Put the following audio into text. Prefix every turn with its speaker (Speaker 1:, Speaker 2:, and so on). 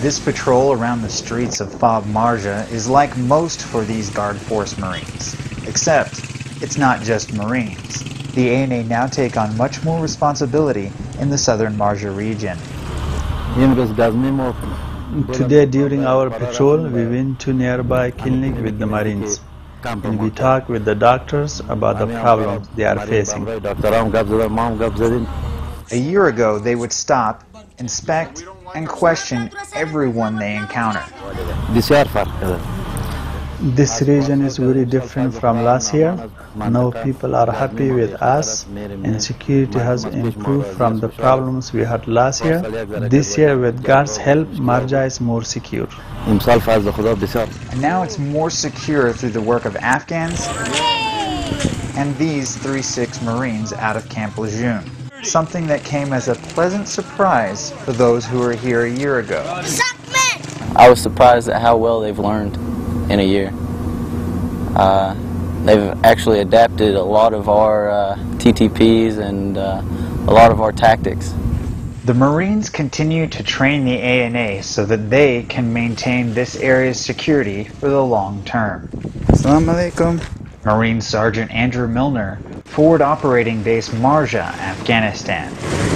Speaker 1: This patrol around the streets of Fob Marjah is like most for these Guard Force Marines. Except, it's not just Marines. The ANA now take on much more responsibility in the southern Marjah region.
Speaker 2: Today during our patrol, we went to nearby clinic with the Marines and we talked with the doctors about the problems they are facing.
Speaker 1: A year ago, they would stop, inspect, and question everyone they encounter.
Speaker 2: This region is very different from last year. Now people are happy with us and security has improved from the problems we had last year. This year with God's help, Marjah is more secure.
Speaker 1: And now it's more secure through the work of Afghans and these 3-6 Marines out of Camp Lejeune. Something that came as a pleasant surprise for those who were here a year ago.
Speaker 3: I was surprised at how well they've learned in a year. Uh, they've actually adapted a lot of our uh, TTPs and uh, a lot of our tactics.
Speaker 1: The Marines continue to train the ANA so that they can maintain this area's security for the long term.
Speaker 2: Assalamu alaikum.
Speaker 1: Marine Sergeant Andrew Milner, Forward Operating Base Marjah, Afghanistan.